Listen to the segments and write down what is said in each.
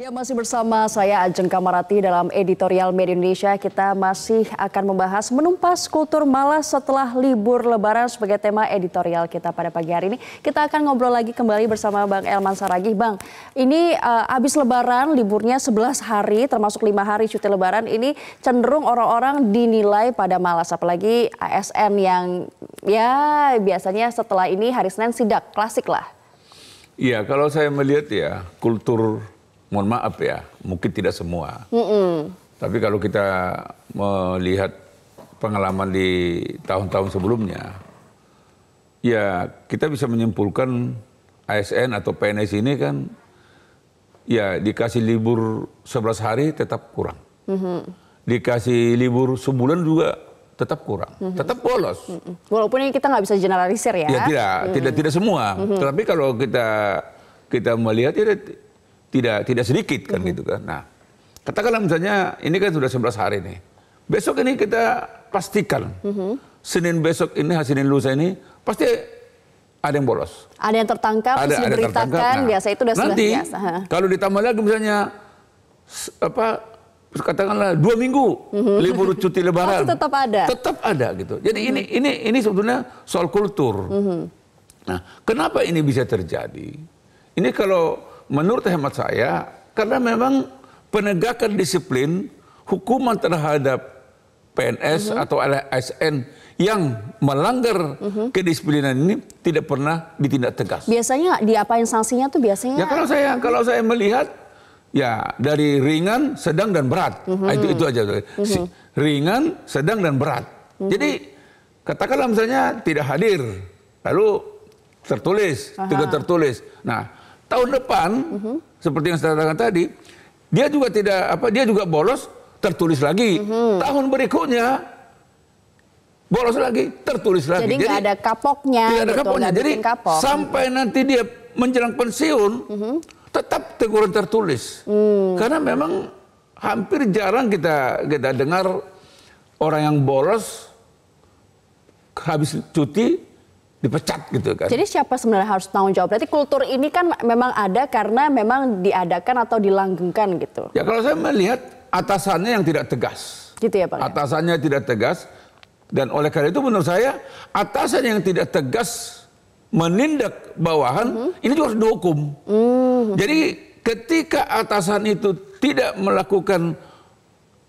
Ya masih bersama saya Ajeng Kamarati dalam editorial Media Indonesia. Kita masih akan membahas menumpas kultur malas setelah libur lebaran sebagai tema editorial kita pada pagi hari ini. Kita akan ngobrol lagi kembali bersama Bang Elman Saragih. Bang, ini uh, habis lebaran liburnya 11 hari termasuk lima hari cuti lebaran ini cenderung orang-orang dinilai pada malas. Apalagi ASN yang ya biasanya setelah ini hari Senin sidak klasik lah. Iya, kalau saya melihat ya kultur mohon maaf ya, mungkin tidak semua. Mm -mm. Tapi kalau kita melihat pengalaman di tahun-tahun sebelumnya, ya kita bisa menyimpulkan ASN atau PNS ini kan ya dikasih libur 11 hari tetap kurang. Mm -hmm. Dikasih libur sebulan juga tetap kurang, mm -hmm. tetap bolos. Mm -hmm. Walaupun ini kita nggak bisa generalisir ya. Ya tidak, mm -hmm. tidak tidak semua. Mm -hmm. Tetapi kalau kita kita melihat ya tidak tidak sedikit kan gitu kan. Nah, katakanlah misalnya ini kan sudah 11 hari nih. Besok ini kita pastikan Senin besok ini, Senin lusa ini pasti ada yang bolos. Ada yang tertangkap, ada, ada diberitakan, nah, biasa itu sudah nanti, biasa. Kalau ditambah lagi misalnya apa katakanlah dua minggu libur cuti lebaran. Masih tetap ada. Tetap ada gitu. Jadi ini ini ini sebetulnya soal kultur. Nah kenapa ini bisa terjadi? Ini kalau menurut hemat saya karena memang penegakan disiplin hukuman terhadap PNS uh -huh. atau ASN yang melanggar uh -huh. kedisiplinan ini tidak pernah ditindak tegas. Biasanya diapain sanksinya tuh biasanya? Ya kalau saya kalau saya melihat ya dari ringan, sedang dan berat. Uh -huh. nah, itu itu aja. Uh -huh. Ringan, sedang dan berat. Uh -huh. Jadi katakanlah misalnya tidak hadir, lalu tertulis, uh -huh. tidak tertulis. Nah, tahun depan -huh. seperti yang saya katakan tadi dia juga tidak apa dia juga bolos tertulis lagi -huh. tahun berikutnya bolos lagi tertulis lagi jadi nggak ada kapoknya tidak ada gitu, kapoknya jadi kapok. sampai nanti dia menjelang pensiun -huh. tetap teguran tertulis uh. karena memang hampir jarang kita kita dengar orang yang bolos habis cuti dipecat gitu kan. Jadi siapa sebenarnya harus tanggung jawab? Berarti kultur ini kan memang ada karena memang diadakan atau dilanggengkan gitu. Ya kalau saya melihat atasannya yang tidak tegas. Gitu ya Pak. Ya? Atasannya tidak tegas dan oleh karena itu menurut saya atasan yang tidak tegas menindak bawahan uh -huh. ini juga harus dihukum. Uh -huh. Jadi ketika atasan itu tidak melakukan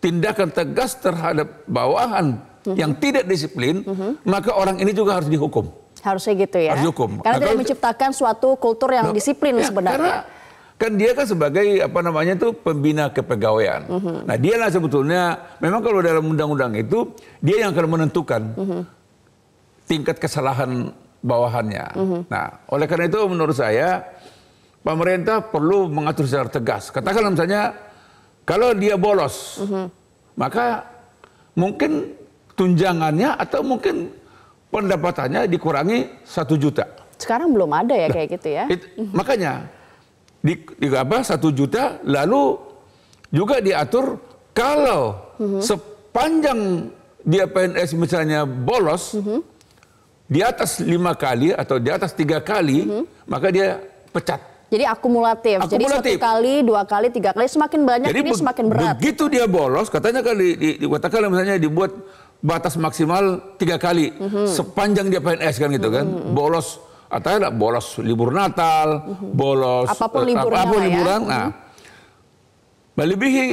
tindakan tegas terhadap bawahan uh -huh. yang tidak disiplin, uh -huh. maka orang ini juga harus dihukum. Harusnya gitu ya. Harus hukum. Karena nah, tidak menciptakan suatu kultur yang nah, disiplin ya, sebenarnya. Karena kan dia kan sebagai apa namanya itu pembina kepegawaian. Uh -huh. Nah dia lah sebetulnya memang kalau dalam undang-undang itu dia yang akan menentukan uh -huh. tingkat kesalahan bawahannya. Uh -huh. Nah oleh karena itu menurut saya pemerintah perlu mengatur secara tegas. Katakanlah misalnya kalau dia bolos, uh -huh. maka mungkin tunjangannya atau mungkin pendapatannya dikurangi satu juta. Sekarang belum ada ya nah, kayak gitu ya. It, makanya di, di apa satu juta lalu juga diatur kalau uh-huh. sepanjang dia PNS misalnya bolos uh-huh. di atas lima kali atau di atas tiga kali uh-huh. maka dia pecat. Jadi akumulatif. akumulatif. Jadi satu kali, dua kali, tiga kali semakin banyak Jadi ini semakin berat. Begitu dia bolos, katanya kan di, di, dikatakan misalnya dibuat batas maksimal tiga kali mm-hmm. sepanjang dia PNS kan gitu kan mm-hmm. bolos atau ada bolos libur Natal mm-hmm. bolos apa pun apa pun ya. liburan ya. nah mm-hmm. melebihi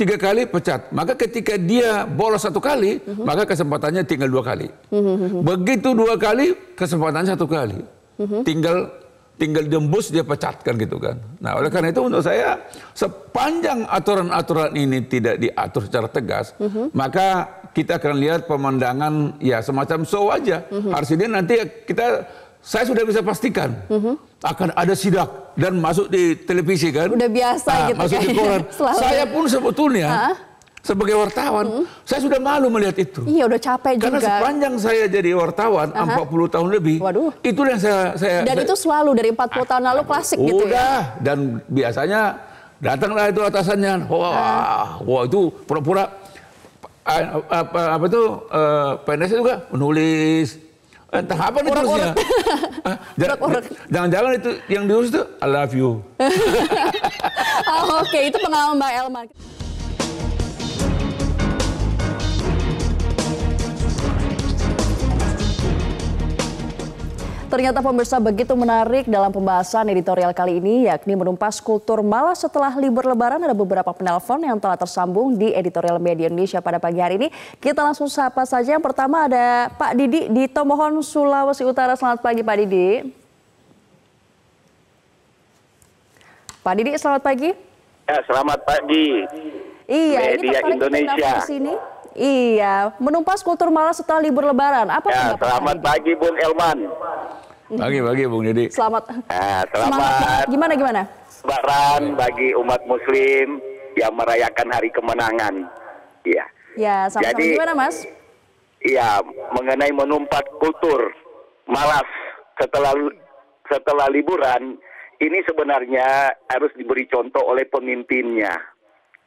tiga kali pecat maka ketika dia bolos satu kali mm-hmm. maka kesempatannya tinggal dua kali mm-hmm. begitu dua kali kesempatannya satu kali mm-hmm. tinggal tinggal dembus dia pecatkan gitu kan. Nah oleh karena itu menurut saya sepanjang aturan-aturan ini tidak diatur secara tegas, -huh. maka kita akan lihat pemandangan ya semacam show aja. Uh -huh. Artinya nanti kita saya sudah bisa pastikan uh -huh. akan ada sidak dan masuk di televisi kan. Udah biasa nah, gitu. Masuk di koran. saya pun sebetulnya. -huh sebagai wartawan, hmm. saya sudah malu melihat itu. Iya, udah capek Karena juga. Karena sepanjang saya jadi wartawan, -huh. 40 tahun lebih, Waduh. itu yang saya... saya Dan saya, itu selalu dari 40 ah, tahun lalu klasik udah, gitu ya? Udah, dan biasanya datanglah itu atasannya, wah, wah itu pura-pura, apa, apa itu, uh, PNS juga menulis, Entah apa nih terusnya. Jangan-jangan itu yang diurus itu I love you. oh, Oke, okay. itu pengalaman Mbak Elma. Ternyata pemirsa begitu menarik dalam pembahasan editorial kali ini yakni menumpas kultur malas setelah libur lebaran ada beberapa penelpon yang telah tersambung di editorial media Indonesia pada pagi hari ini. Kita langsung sapa saja. Yang pertama ada Pak Didi di Tomohon, Sulawesi Utara. Selamat pagi Pak Didi. Pak Didi, selamat pagi. Ya, selamat pagi. Iya, Media ini Indonesia. Di sini. Iya, menumpas kultur malas setelah libur lebaran. Apa ya, selamat pagi Bung Elman. Pagi pagi Bung Didi. Selamat. Nah, selamat. selamat. Gimana gimana? Lebaran bagi umat Muslim yang merayakan hari kemenangan. Iya. Ya, sama-sama. Jadi, gimana Mas? Iya, mengenai menumpas kultur malas setelah setelah liburan ini sebenarnya harus diberi contoh oleh pemimpinnya.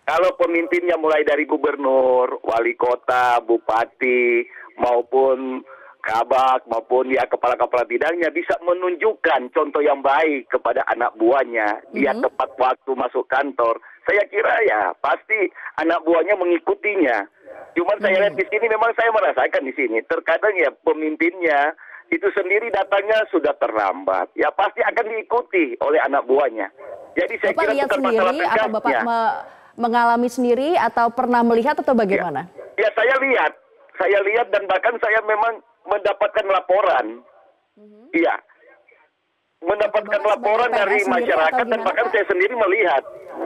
Kalau pemimpinnya mulai dari gubernur, wali kota, bupati, maupun kabak maupun ya kepala-kepala bidangnya bisa menunjukkan contoh yang baik kepada anak buahnya. Dia mm -hmm. tepat waktu masuk kantor. Saya kira ya pasti anak buahnya mengikutinya. Cuman mm -hmm. saya lihat di sini memang saya merasakan di sini terkadang ya pemimpinnya itu sendiri datanya sudah terlambat. Ya pasti akan diikuti oleh anak buahnya. Jadi saya Bapak kira bukan sendiri, masalah tegasnya. Bapak mengalami sendiri atau pernah melihat atau bagaimana? Ya, ya saya lihat, saya lihat dan bahkan saya memang mendapatkan laporan. Mm-hmm. Iya. Mendapatkan laporan dari masyarakat dan bahkan saya sendiri melihat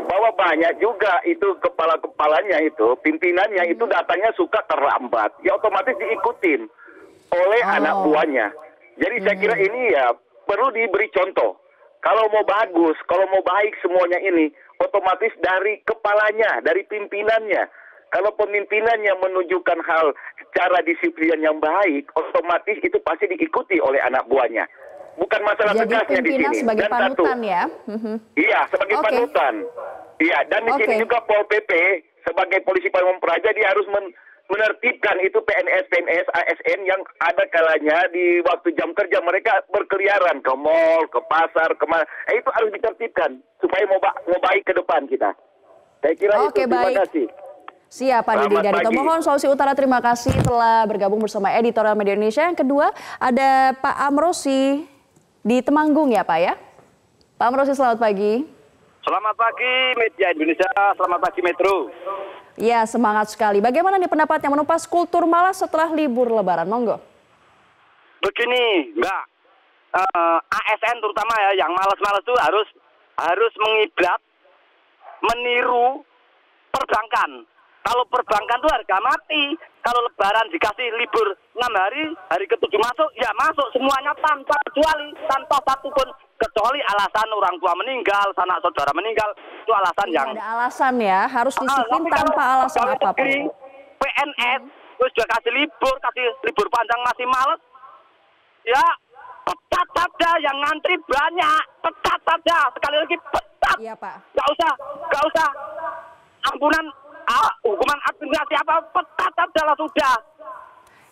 bahwa banyak juga itu kepala-kepalanya itu, pimpinannya mm-hmm. itu datanya suka terlambat. Ya otomatis diikutin oleh oh. anak buahnya. Jadi hmm. saya kira mm-hmm. ini ya perlu diberi contoh. Kalau mau bagus, kalau mau baik semuanya ini, otomatis dari kepalanya, dari pimpinannya. Kalau pemimpinannya menunjukkan hal cara disiplin yang baik, otomatis itu pasti diikuti oleh anak buahnya. Bukan masalah Jadi tegasnya di sini. sebagai dan panutan satu, ya? Iya, sebagai okay. panutan. Iya, dan di okay. sini juga Pol PP sebagai polisi pamung praja dia harus men menertibkan itu PNS, PNS, ASN yang ada kalanya di waktu jam kerja mereka berkeliaran ke mall, ke pasar, ke mana. Eh, itu harus ditertibkan supaya mau, ba mau baik ke depan kita. Saya kira Oke, itu. Terima baik. kasih. Siap Pak Didi dari Tomohon, Sulawesi Utara. Terima kasih telah bergabung bersama Editorial Media Indonesia. Yang kedua ada Pak Amrosi di Temanggung ya Pak ya. Pak Amrosi selamat pagi. Selamat pagi Media Indonesia, selamat pagi Metro. Ya semangat sekali. Bagaimana nih pendapatnya menumpas kultur malas setelah libur lebaran? Monggo. Begini Mbak, uh, eh, ASN terutama ya yang malas-malas itu harus harus mengiblat, meniru perbankan kalau perbankan tuh harga mati. Kalau lebaran dikasih libur 6 hari, hari ketujuh masuk, ya masuk semuanya tanpa kecuali, tanpa satupun kecuali alasan orang tua meninggal, sanak saudara meninggal, itu alasan yang ada alasan ya, harus ah, disiplin ah, tanpa alasan apa pun. PNS terus juga kasih libur, kasih libur panjang masih males. Ya, pecat saja yang ngantri banyak, pecat saja. Sekali lagi pecat. Iya, Pak. Gak usah, gak usah ampunan ah, hukuman administrasi apa petat adalah sudah.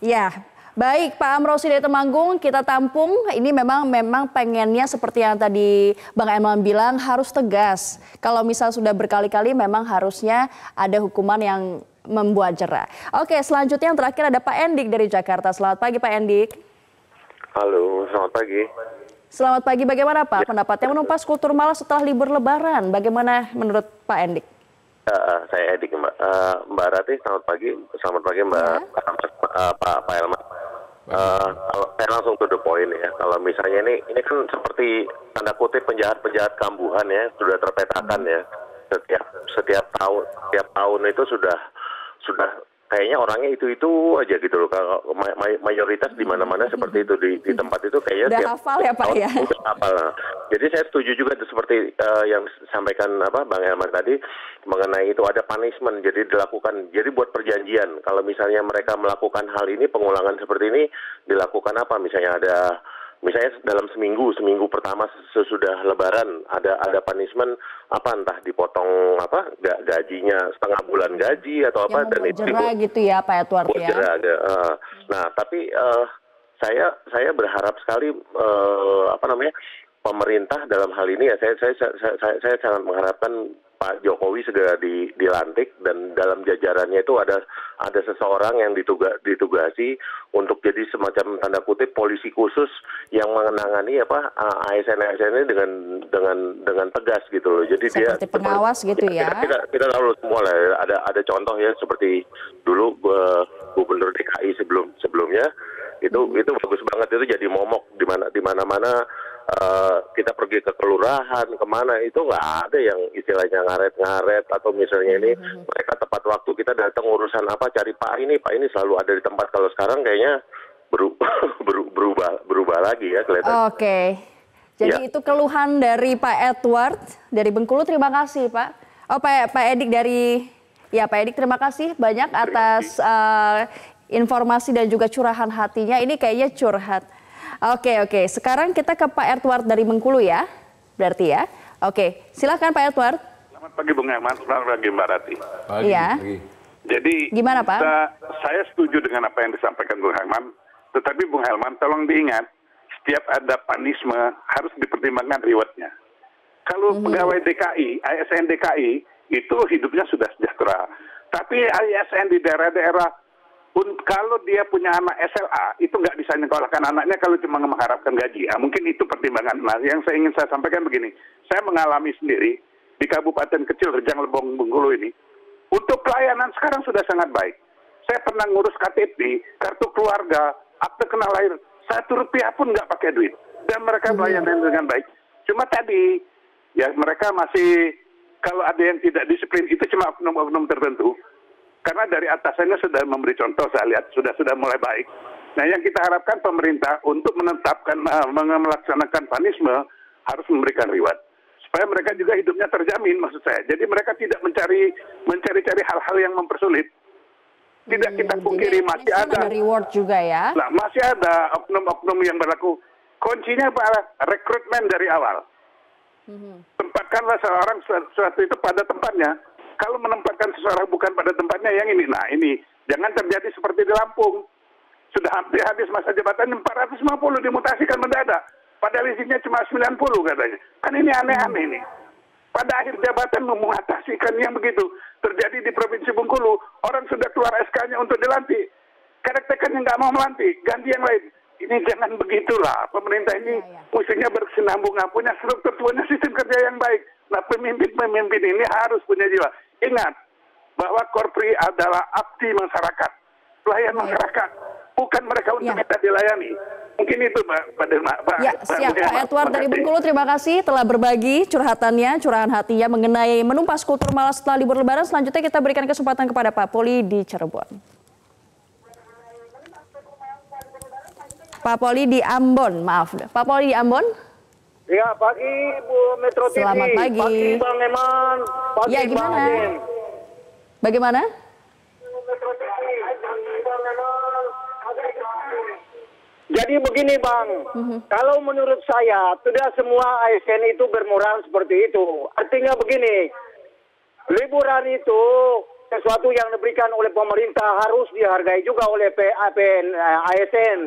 Ya, Baik Pak Amrosi dari Temanggung, kita tampung. Ini memang memang pengennya seperti yang tadi Bang Emang bilang harus tegas. Kalau misal sudah berkali-kali memang harusnya ada hukuman yang membuat jerah. Oke, selanjutnya yang terakhir ada Pak Endik dari Jakarta. Selamat pagi Pak Endik. Halo, selamat pagi. Selamat pagi, bagaimana Pak pendapatnya menumpas kultur malas setelah libur lebaran? Bagaimana menurut Pak Endik? Uh, saya Edik Mbak. Uh, Mbak Rati, selamat pagi. Selamat pagi Mbak ya. uh, Pak Pak Elma. Uh, kalau saya langsung point ya. Kalau misalnya ini ini kan seperti tanda kutip penjahat-penjahat kambuhan ya sudah terpetakan ya. Setiap setiap tahun setiap tahun itu sudah sudah kayaknya orangnya itu itu aja gitu loh kalau mayoritas di mana-mana seperti itu di, di tempat itu kayaknya Udah hafal ya Pak ya. Hafal. Jadi saya setuju juga seperti uh, yang sampaikan apa Bang Elman tadi mengenai itu ada punishment jadi dilakukan jadi buat perjanjian kalau misalnya mereka melakukan hal ini pengulangan seperti ini dilakukan apa misalnya ada misalnya dalam seminggu seminggu pertama sesudah lebaran ada ada punishment apa entah dipotong apa gajinya setengah bulan gaji atau apa dan itu gitu ya Pak Edward ya. ada. Uh, nah tapi uh, saya saya berharap sekali uh, apa namanya pemerintah dalam hal ini ya saya saya saya, saya, saya sangat mengharapkan Pak Jokowi segera di, dilantik dan dalam jajarannya itu ada ada seseorang yang dituga, ditugasi untuk jadi semacam tanda kutip polisi khusus yang mengenangani apa ASN ASN ini dengan dengan dengan tegas gitu loh. Jadi seperti dia pengawas seperti, gitu ya. Kita, kita, kita tahu semua lah ada ada contoh ya seperti dulu uh, gubernur DKI sebelum sebelumnya itu hmm. itu bagus banget itu jadi momok di mana di mana-mana uh, kita pergi ke kelurahan ke mana itu nggak ada yang istilahnya ngaret-ngaret atau misalnya ini mm-hmm. mereka tepat waktu kita datang urusan apa cari pak ini pak ini selalu ada di tempat kalau sekarang kayaknya berubah berubah berubah lagi ya kelihatan. Oke. Okay. Jadi ya. itu keluhan dari Pak Edward dari Bengkulu. Terima kasih Pak. Oh Pak Pak Edik dari ya Pak Edik terima kasih banyak atas uh, informasi dan juga curahan hatinya. Ini kayaknya curhat. Oke, oke. Sekarang kita ke Pak Edward dari Bengkulu ya. Berarti ya. Oke, silahkan Pak Edward. Selamat pagi Bung Herman, selamat pagi Mbak Rati. Pagi, iya. Pagi. Jadi, gimana Pak? Kita, saya setuju dengan apa yang disampaikan Bung Herman. Tetapi Bung Herman, tolong diingat, setiap ada panisme harus dipertimbangkan rewardnya. Kalau mm -hmm. pegawai DKI, ASN DKI, itu hidupnya sudah sejahtera. Tapi ASN di daerah-daerah kalau dia punya anak SLA itu nggak bisa nyekolahkan anaknya kalau cuma mengharapkan gaji. Nah, mungkin itu pertimbangan. Nah, yang saya ingin saya sampaikan begini, saya mengalami sendiri di kabupaten kecil Rejang Lebong Bengkulu ini, untuk pelayanan sekarang sudah sangat baik. Saya pernah ngurus KTP, kartu keluarga, akte kenal lahir, satu rupiah pun nggak pakai duit. Dan mereka pelayanan dengan baik. Cuma tadi, ya mereka masih, kalau ada yang tidak disiplin, itu cuma oknum-oknum tertentu karena dari atasannya sudah memberi contoh saya lihat sudah sudah mulai baik. Nah yang kita harapkan pemerintah untuk menetapkan melaksanakan panisme harus memberikan reward supaya mereka juga hidupnya terjamin maksud saya. Jadi mereka tidak mencari mencari-cari hal-hal yang mempersulit. Tidak hmm, kita pungkiri masih ada, ada reward juga ya. Nah, masih ada oknum-oknum yang berlaku. Kuncinya adalah rekrutmen dari awal. Hmm. Tempatkanlah seorang sesuatu itu pada tempatnya kalau menempatkan seseorang bukan pada tempatnya yang ini, nah ini jangan terjadi seperti di Lampung. Sudah hampir habis masa jabatan 450 dimutasikan mendadak. Padahal izinnya cuma 90 katanya. Kan ini aneh-aneh ini. Pada akhir jabatan mengatasikan yang begitu. Terjadi di Provinsi Bengkulu, orang sudah keluar SK-nya untuk dilantik. Karakternya nggak mau melantik, ganti yang lain. Ini jangan begitulah. Pemerintah ini ya, ya. mestinya berkesinambungan, punya struktur, punya sistem kerja yang baik. Nah pemimpin-pemimpin ini harus punya jiwa. Ingat bahwa Korpri adalah abdi masyarakat, pelayan masyarakat, bukan mereka untuk ya. kita dilayani. Mungkin itu Pak Pak. Ya, siap Pak Edward dari Bengkulu terima kasih telah berbagi curhatannya, curahan hatinya mengenai menumpas kultur malas setelah libur lebaran. Selanjutnya kita berikan kesempatan kepada Pak Poli di Cirebon. Pak Poli di Ambon, maaf. Pak Poli di Ambon. Ya, pagi Bu Metro TV. Selamat pagi. Pagi Bang Eman. Pagi ya, gimana? Bang Bagaimana? Jadi begini Bang, mm-hmm. kalau menurut saya tidak semua ASN itu bermoral seperti itu. Artinya begini, liburan itu sesuatu yang diberikan oleh pemerintah harus dihargai juga oleh PAPN ASN.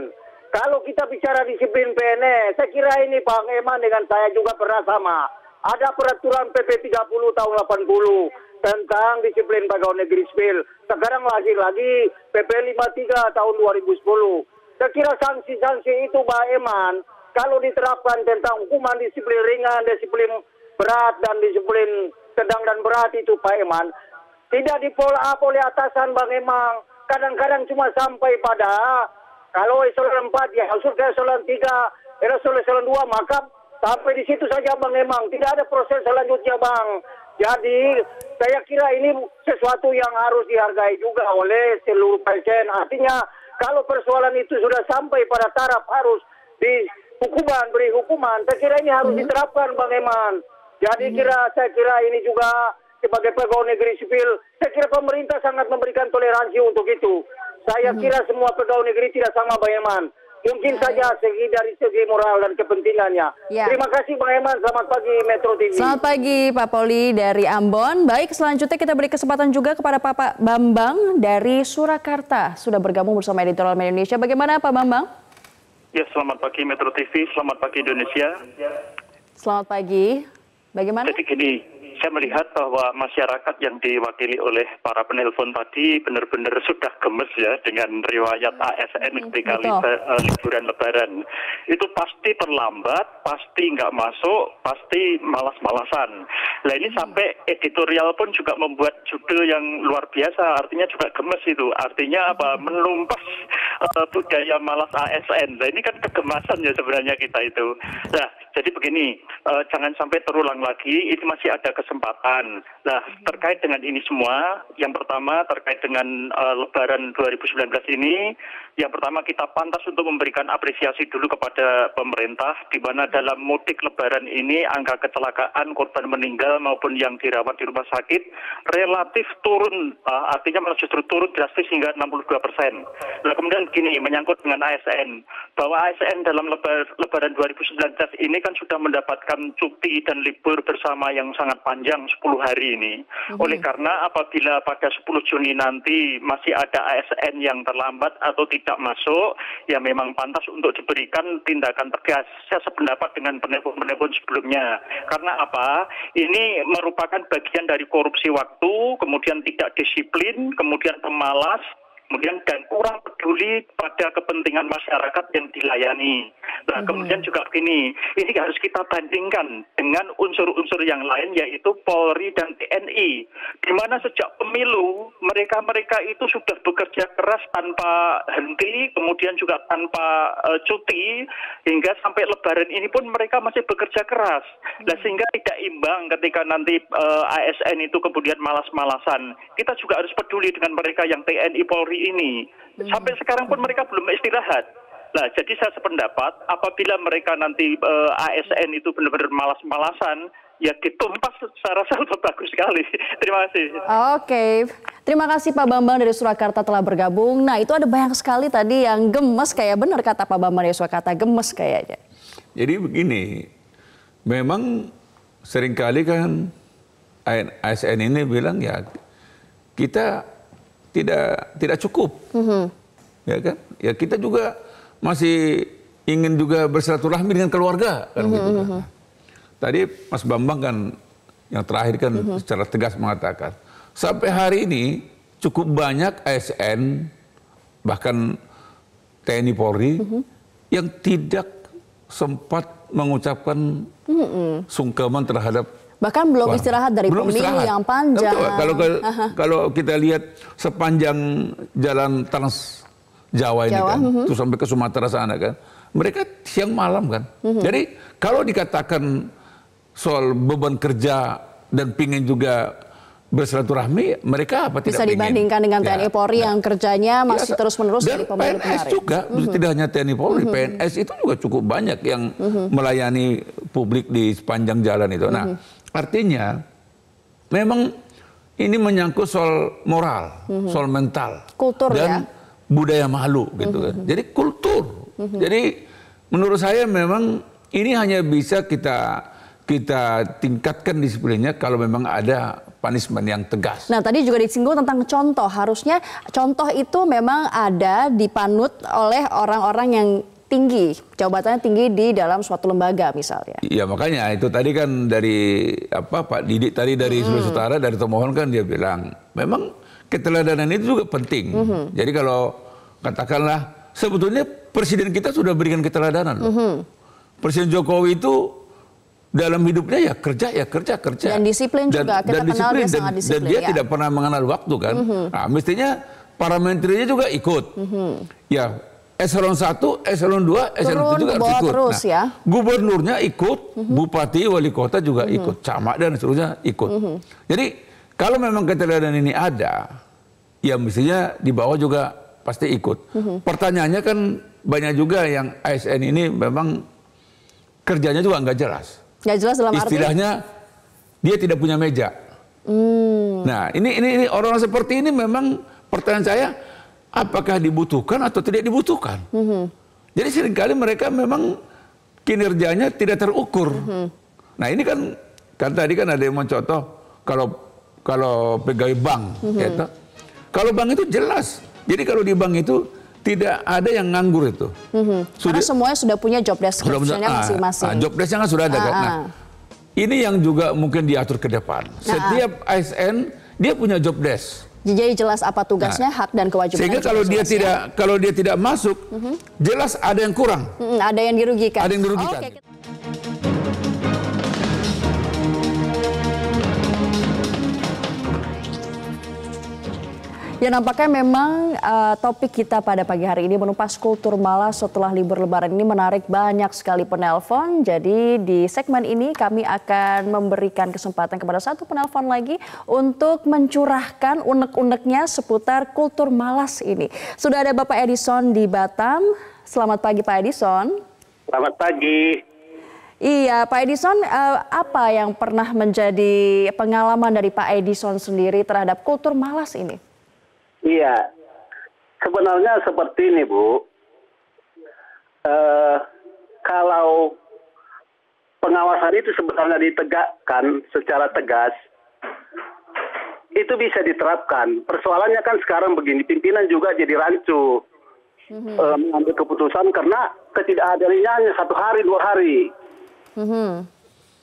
Kalau kita bicara disiplin PNS, saya kira ini Pak Eman dengan saya juga pernah sama. Ada peraturan PP 30 tahun 80 tentang disiplin pegawai negeri sipil. Sekarang lagi lagi PP 53 tahun 2010. Saya kira sanksi-sanksi itu Pak Eman, kalau diterapkan tentang hukuman disiplin ringan, disiplin berat, dan disiplin sedang dan berat itu Pak Eman, tidak dipola oleh atasan Bang Emang. Kadang-kadang cuma sampai pada kalau eselon 4 ya usul ke eselon 3, eselon eselon 2 maka sampai di situ saja Bang emang tidak ada proses selanjutnya Bang. Jadi saya kira ini sesuatu yang harus dihargai juga oleh seluruh pasien. Artinya kalau persoalan itu sudah sampai pada taraf harus di hukuman beri hukuman, saya kira ini harus hmm. diterapkan Bang Eman. Jadi hmm. kira saya kira ini juga sebagai pegawai negeri sipil, saya kira pemerintah sangat memberikan toleransi untuk itu. Saya hmm. kira semua pegawai negeri tidak sama Bang Eman. Mungkin ya, saja segi dari segi moral dan kepentingannya. Ya. Terima kasih Bang Eman. Selamat pagi Metro TV. Selamat pagi Pak Poli dari Ambon. Baik, selanjutnya kita beri kesempatan juga kepada Pak Bambang dari Surakarta. Sudah bergabung bersama Editorial Media Indonesia. Bagaimana Pak Bambang? Ya, selamat pagi Metro TV, selamat pagi Indonesia. Selamat pagi. Bagaimana? Jadi gini, saya melihat bahwa masyarakat yang diwakili oleh para penelpon tadi benar-benar sudah gemes ya dengan riwayat ASN ketika Hmm, liba- eh, liburan lebaran. Itu pasti terlambat, pasti nggak masuk, pasti malas-malasan. Nah ini sampai editorial pun juga membuat judul yang luar biasa, artinya juga gemes itu. Artinya apa? Menumpas eh, budaya malas ASN. Nah ini kan kegemasan ya sebenarnya kita itu. Nah jadi begini, eh, jangan sampai terulang lagi. Ini masih ada kesempatan. Nah terkait dengan ini semua, yang pertama terkait dengan eh, Lebaran 2019 ini, yang pertama kita pantas untuk memberikan apresiasi dulu kepada pemerintah, di mana dalam mudik Lebaran ini angka kecelakaan korban meninggal maupun yang dirawat di rumah sakit relatif turun, eh, artinya malah justru turun drastis hingga 62 persen. Nah kemudian gini, menyangkut dengan ASN, bahwa ASN dalam lebar, Lebaran 2019 ini kan sudah mendapatkan cuti dan libur bersama yang sangat panjang 10 hari ini. Oleh karena apabila pada 10 Juni nanti masih ada ASN yang terlambat atau tidak masuk, ya memang pantas untuk diberikan tindakan tegas. Saya sependapat dengan penelpon-penelpon sebelumnya. Karena apa? Ini merupakan bagian dari korupsi waktu, kemudian tidak disiplin, kemudian pemalas, kemudian dan kurang peduli pada kepentingan masyarakat yang dilayani. Nah, kemudian juga begini, ini harus kita bandingkan dengan unsur-unsur yang lain yaitu Polri dan TNI, di mana sejak pemilu mereka-mereka itu sudah bekerja keras tanpa henti, kemudian juga tanpa eh, cuti, hingga sampai Lebaran ini pun mereka masih bekerja keras. Nah, sehingga tidak imbang ketika nanti eh, ASN itu kemudian malas-malasan. Kita juga harus peduli dengan mereka yang TNI Polri ini. Sampai sekarang pun mereka belum istirahat. Nah, jadi saya sependapat apabila mereka nanti eh, ASN itu benar-benar malas-malasan, ya ditumpas secara sangat bagus sekali. Terima kasih. Oke, terima kasih Pak Bambang dari Surakarta telah bergabung. Nah itu ada banyak sekali tadi yang gemes kayak benar kata Pak Bambang dari Surakarta gemes kayaknya. Jadi begini, memang sering kali kan ASN ini bilang ya kita tidak tidak cukup, ya kan? Ya kita juga masih ingin juga bersilaturahmi dengan keluarga kan gitu kan. Tadi Mas Bambang kan yang terakhir kan secara tegas mengatakan sampai hari ini cukup banyak ASN bahkan TNI Polri yang tidak sempat mengucapkan sungkaman terhadap Bahkan belum Wah, istirahat dari belum pemilu istirahat. yang panjang. Betul. Kalau kalau kita lihat sepanjang jalan Trans Jawa ini Jawa, kan, mhm. terus sampai ke Sumatera sana kan, mereka siang malam kan. Mhm. Jadi kalau dikatakan soal beban kerja dan pingin juga bersilaturahmi, mereka apa Bisa tidak pingin? dibandingkan dengan Ya, TNI Polri yang kerjanya masih Biasa. terus-menerus dari pemilu PNS kemarin. juga, tidak hanya TNI Polri, PNS itu juga cukup banyak yang melayani publik di sepanjang jalan itu. Nah, artinya memang ini menyangkut soal moral, soal mental, Kultur dan ya. budaya malu gitu kan. Jadi kultur. Jadi menurut saya memang ini hanya bisa kita kita tingkatkan disiplinnya kalau memang ada punishment yang tegas. Nah tadi juga disinggung tentang contoh. Harusnya contoh itu memang ada dipanut oleh orang-orang yang tinggi, jabatannya tinggi di dalam suatu lembaga misalnya. Iya makanya itu tadi kan dari apa Pak Didik tadi dari Sulawesi Utara dari termohon kan dia bilang memang keteladanan itu juga penting. Jadi kalau katakanlah sebetulnya presiden kita sudah berikan keteladanan. loh. Presiden Jokowi itu dalam hidupnya ya kerja ya kerja kerja Dan disiplin juga. Kita kenal dia sangat disiplin, dan dia ya. tidak pernah mengenal waktu kan. Nah, mestinya para menterinya juga ikut. Ya eselon 1, eselon 2, eselon Turun 3 juga harus ikut. terus ya. Gubernurnya ikut, bupati, wali kota juga ikut, camat dan seterusnya ikut. Jadi kalau memang keteladanan ini ada, ya mestinya di bawah juga pasti ikut. Pertanyaannya kan banyak juga yang ASN ini memang kerjanya juga nggak jelas. Nggak jelas dalam arti Istilahnya dia tidak punya meja. Nah ini ini, ini orang seperti ini memang pertanyaan saya apakah dibutuhkan atau tidak dibutuhkan. Jadi sering kali mereka memang kinerjanya tidak terukur. Nah ini kan kan tadi kan ada yang mencontoh kalau kalau pegawai bank, ya toh. kalau bank itu jelas. Jadi kalau di bank itu tidak ada yang nganggur itu. Mhm. Karena semuanya sudah punya job Sudah description-nya. Ah, masing-masing. ah, job desk-nya kan sudah ada Ah, kan. Nah, ah. ini yang juga mungkin diatur ke depan. Setiap ASN dia punya job desk. Jadi jelas apa tugasnya, hak dan kewajibannya. Nah. Sehingga kalau dia ya. tidak kalau dia tidak masuk, jelas ada yang kurang. Mm, ada yang dirugikan. Ada yang dirugikan. Oke, kita- Ya nampaknya memang eh, topik kita pada pagi hari ini menumpas kultur malas setelah libur lebaran ini menarik banyak sekali penelpon. Jadi di segmen ini kami akan memberikan kesempatan kepada satu penelpon lagi untuk mencurahkan unek-uneknya seputar kultur malas ini. Sudah ada Bapak Edison di Batam. Selamat pagi Pak Edison. Selamat pagi. Iya, Pak Edison, eh, apa yang pernah menjadi pengalaman dari Pak Edison sendiri terhadap kultur malas ini? Iya, sebenarnya seperti ini Bu. Eh, kalau pengawasan itu sebenarnya ditegakkan secara tegas, itu bisa diterapkan. Persoalannya kan sekarang begini, pimpinan juga jadi rancu eh, mengambil keputusan karena ketidakhadirannya hanya satu hari dua hari. Mhm.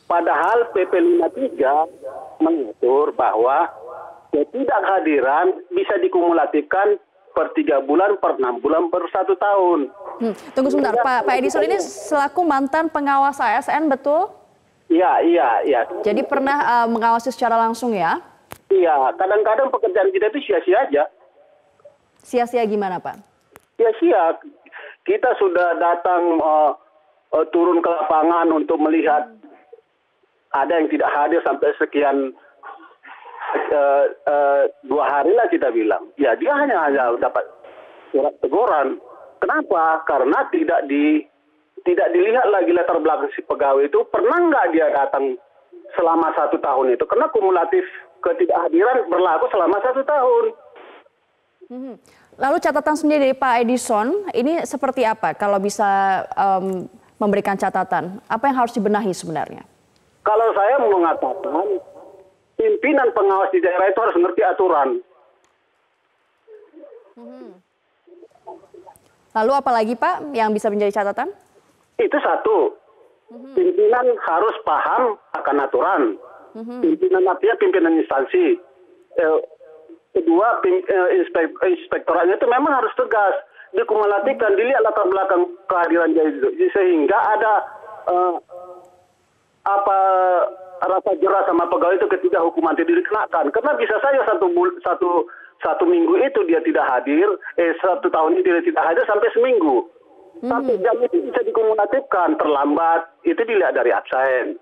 Padahal PP 53 mengatur bahwa ketidakhadiran bisa dikumulatifkan per tiga bulan, per enam bulan, per satu tahun. Hmm, Tunggu sebentar, Pak, Pak Edison ini selaku mantan pengawas ASN betul? Iya, iya, iya. Jadi pernah eh, mengawasi secara langsung ya? Iya, kadang-kadang pekerjaan kita itu sia-sia aja. Sia-sia gimana Pak? Sia-sia. Kita sudah datang eh, eh, turun ke lapangan untuk melihat ada yang tidak hadir sampai sekian eh, eh, dua hari lah kita bilang. Ya dia hanya hanya dapat surat teguran. Kenapa? Karena tidak di tidak dilihat lagi latar belakang si pegawai itu pernah nggak dia datang selama satu tahun itu karena kumulatif ketidakhadiran berlaku selama satu tahun. Mhm. Lalu catatan sendiri dari Pak Edison, ini seperti apa kalau bisa em, memberikan catatan? Apa yang harus dibenahi sebenarnya? Kalau saya mengatakan pimpinan pengawas di daerah itu harus ngerti aturan. Lalu apa lagi Pak yang bisa menjadi catatan? Itu satu. Pimpinan harus paham akan aturan. Pimpinan artinya pimpinan instansi. Eh, kedua, pim, eh, inspek, inspektoratnya itu memang harus tegas. Dikumulatikan, dilihat latar belakang kehadiran itu. Sehingga ada eh, apa rasa jerah sama pegawai itu ketika hukuman itu dikenakan. Karena bisa saja satu satu satu minggu itu dia tidak hadir, eh satu tahun itu dia tidak hadir sampai seminggu. Satu jam itu bisa dikumulatifkan terlambat, itu dilihat dari absen.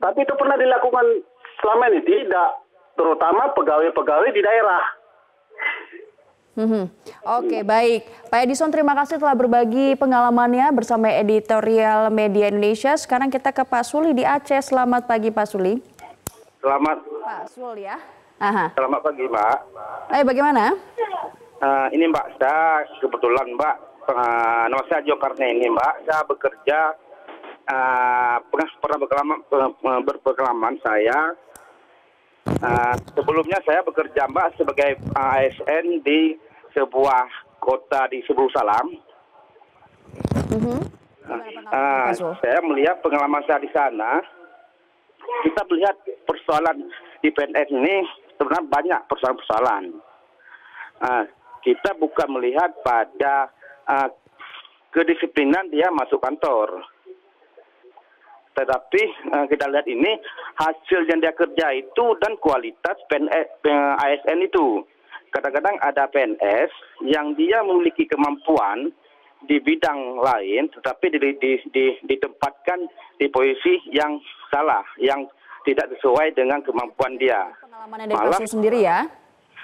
Tapi itu pernah dilakukan selama ini tidak, terutama pegawai-pegawai di daerah. Mhm. Oke, baik. Pak Edison, terima kasih telah berbagi pengalamannya bersama editorial Media Indonesia. Sekarang kita ke Pak Suli di Aceh. Selamat pagi, Pak Suli. Selamat Pak Sul ya. Aha. selamat pagi Mbak. Eh, bagaimana? Eh, ini Mbak, saya kebetulan Mbak, eh, nama saya Jokarne ini Mbak, saya bekerja eh, pernah pernah berpengalaman, berpengalaman saya eh, sebelumnya saya bekerja Mbak sebagai ASN di sebuah kota di Sebul Salam. Ah, Zul? saya melihat pengalaman saya di sana, kita melihat persoalan di PNS ini sebenarnya banyak persoalan-persoalan. Ah, kita bukan melihat pada ah, kedisiplinan dia masuk kantor. Tetapi ah, kita lihat ini hasil yang dia kerja itu dan kualitas PNS, eh, ASN itu. Kadang-kadang ada PNS yang dia memiliki kemampuan di bidang lain, tetapi di, di, di, ditempatkan di posisi yang salah, yang tidak sesuai dengan kemampuan dia. Pak Malah- sendiri ya.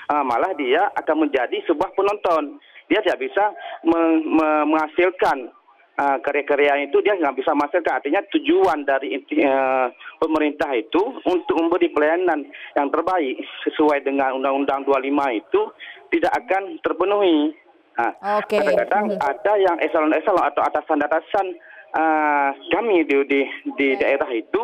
Ah, malah dia akan menjadi sebuah penonton. Dia tidak bisa me- me- menghasilkan ah, karya-karya itu dia nggak bisa menghasilkan. Artinya tujuan dari eh, pemerintah itu untuk memberi pelayanan yang terbaik sesuai dengan Undang-Undang 25 itu tidak akan terpenuhi. Nah. Kadang-kadang Mhm. ada yang eselon-eselon atau atasan-atasan ah, kami di di, di Oke. daerah itu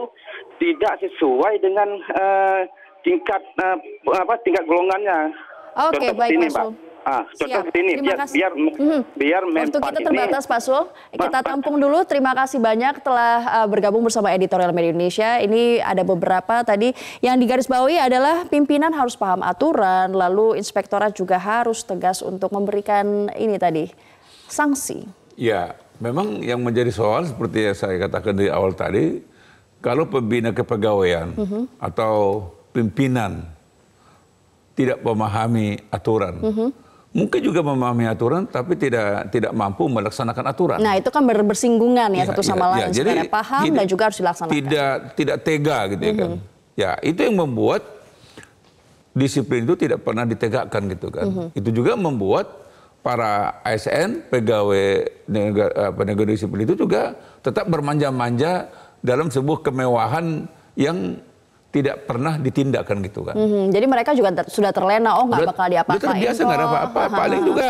tidak sesuai dengan eh, tingkat eh, apa tingkat golongannya. Oke, Contoh baik ini, Pak. Ah, contoh Siap. begini, biar kasih. biar Mhm. biar Waktu kita ini- terbatas Pak Sul. Kita Pak- tampung dulu. Terima kasih banyak telah uh, bergabung bersama Editorial Media Indonesia. Ini ada beberapa tadi yang digarisbawahi adalah pimpinan harus paham aturan, lalu inspektorat juga harus tegas untuk memberikan ini tadi sanksi. Ya, memang yang menjadi soal seperti yang saya katakan di awal tadi, kalau pembina kepegawaian atau pimpinan tidak memahami aturan, mungkin juga memahami aturan tapi tidak tidak mampu melaksanakan aturan. Nah itu kan ber- bersinggungan ya, Ya, satu sama ya, lain. ya. Jadi Sebenarnya paham tidak- dan juga harus dilaksanakan. Tidak tidak tega gitu ya kan. Ya, itu yang membuat disiplin itu tidak pernah ditegakkan gitu kan. Itu juga membuat para ASN pegawai negara, negara disiplin itu juga tetap bermanja-manja dalam sebuah kemewahan yang tidak pernah ditindakkan gitu kan. Mhm, Jadi mereka juga ter- sudah terlena, oh nggak bakal diapa-apain. udah terbiasa nggak ada kok. apa-apa. Paling juga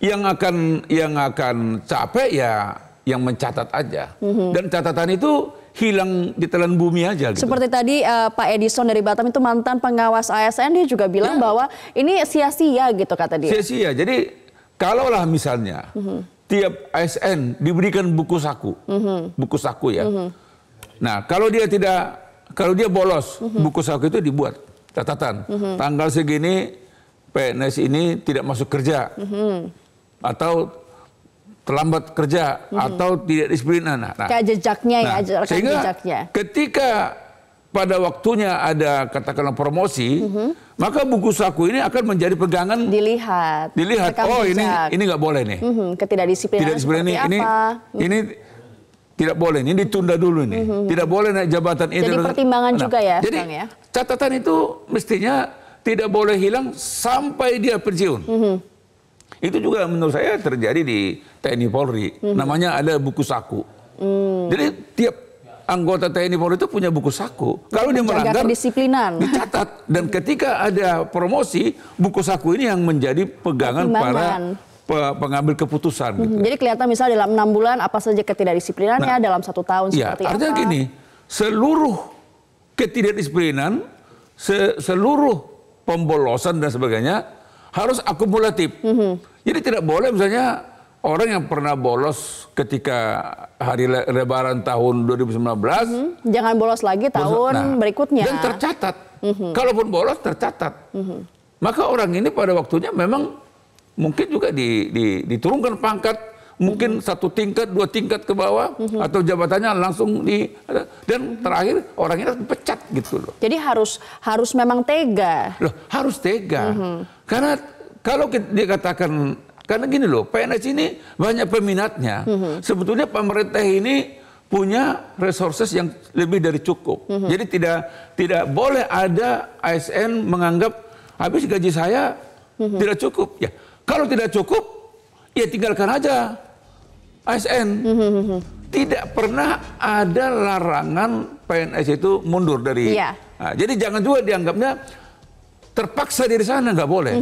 yang akan yang akan capek ya yang mencatat aja. Dan catatan itu hilang di telan bumi aja gitu. Seperti tadi eh, Pak Edison dari Batam itu mantan pengawas ASN dia juga bilang Ya. bahwa ini sia-sia gitu kata dia. Sia-sia. Jadi kalaulah misalnya tiap ASN diberikan buku saku, buku saku ya. Nah kalau dia tidak, kalau dia bolos, buku saku itu dibuat catatan. Tanggal segini PNS ini tidak masuk kerja, atau terlambat kerja, atau tidak disiplinan. Nah, Kayak jejaknya ya, Nah, rekam sehingga jejaknya. ketika pada waktunya ada katakanlah promosi, maka buku saku ini akan menjadi pegangan Dilihat. dilihat. Oh ini jejak. ini nggak boleh nih. Mhm, ketidakdisiplinan Tidak disiplin ini seperti ini apa? ini tidak boleh. Ini ditunda dulu nih. Tidak boleh naik jabatan ini. Jadi pertimbangan juga ya, Jadi Bang, ya? catatan itu mestinya tidak boleh hilang sampai dia pensiun. Mhm. Itu juga menurut saya terjadi di TNI Polri. Mhm. Namanya ada buku saku. Mm. Jadi tiap anggota TNI Polri itu punya buku saku. Kalau dia melanggar kedisiplinan. dicatat dan ketika ada promosi buku saku ini yang menjadi pegangan para Pertimbangan. Pengambil keputusan gitu. Mhm, Jadi kelihatan misalnya dalam enam bulan apa saja ketidakdisiplinannya Nah, dalam satu tahun Ya, seperti artinya apa? gini, seluruh ketidakdisiplinan, se- seluruh pembolosan dan sebagainya harus akumulatif. Mhm. Jadi tidak boleh misalnya orang yang pernah bolos ketika hari le- lebaran tahun 2019 Jangan bolos lagi tahun Nah, berikutnya. Dan tercatat. Kalaupun bolos tercatat. Maka orang ini pada waktunya memang mungkin juga di- di- diturunkan pangkat, mungkin Mhm. satu tingkat, dua tingkat ke bawah, atau jabatannya langsung di dan terakhir orang ini harus dipecat gitu loh. Jadi harus harus memang tega. Loh, harus tega. Karena kalau kita- dikatakan karena gini loh, PNS ini banyak peminatnya. Sebetulnya pemerintah ini punya resources yang lebih dari cukup. Jadi tidak tidak boleh ada ASN menganggap habis gaji saya tidak cukup. Ya, kalau tidak cukup, ya tinggalkan aja ASN. Tidak pernah ada larangan PNS itu mundur dari. Iya. Nah, jadi jangan juga dianggapnya terpaksa dari sana nggak boleh.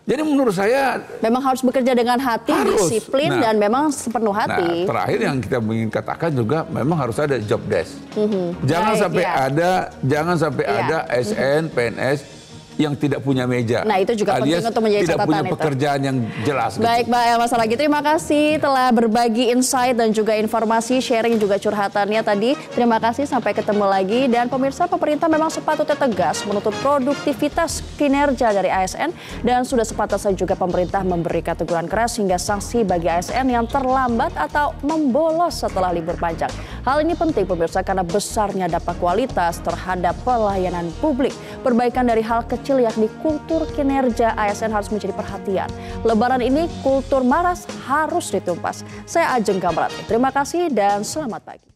Jadi menurut saya Memang harus bekerja dengan hati, Harus. disiplin Nah. dan memang sepenuh Nah, hati. terakhir yang kita ingin katakan juga memang harus ada job desk. Jangan Baik, sampai ya. ada jangan sampai Iya. ada SN, PNS yang tidak punya meja. Nah, itu juga penting untuk menjadi tidak catatan punya itu. pekerjaan yang jelas. gitu. Baik Mbak Elma Salagi, terima kasih telah berbagi insight dan juga informasi, sharing juga curhatannya tadi. Terima kasih, sampai ketemu lagi. Dan pemirsa, pemerintah memang sepatutnya tegas menuntut produktivitas kinerja dari ASN dan sudah sepatutnya juga pemerintah memberikan teguran keras hingga sanksi bagi ASN yang terlambat atau membolos setelah libur panjang. Hal ini penting pemirsa karena besarnya dampak kualitas terhadap pelayanan publik. Perbaikan dari hal kecil yakni kultur kinerja ASN harus menjadi perhatian. Lebaran ini kultur maras harus ditumpas. Saya Ajeng Kamrati. Terima kasih dan selamat pagi.